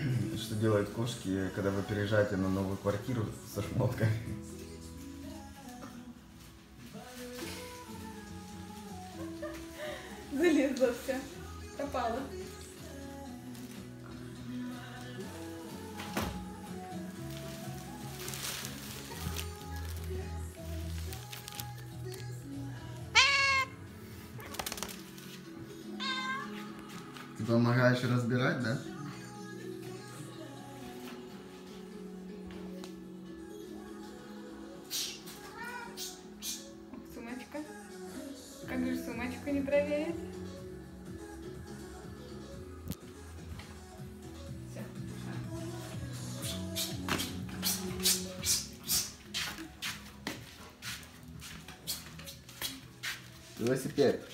что делают кошки, когда вы переезжаете на новую квартиру со шмоткой. Залезла вся. Пропала. Ты помогаешь разбирать, да? Как же сумочку не проверить? Велосипед.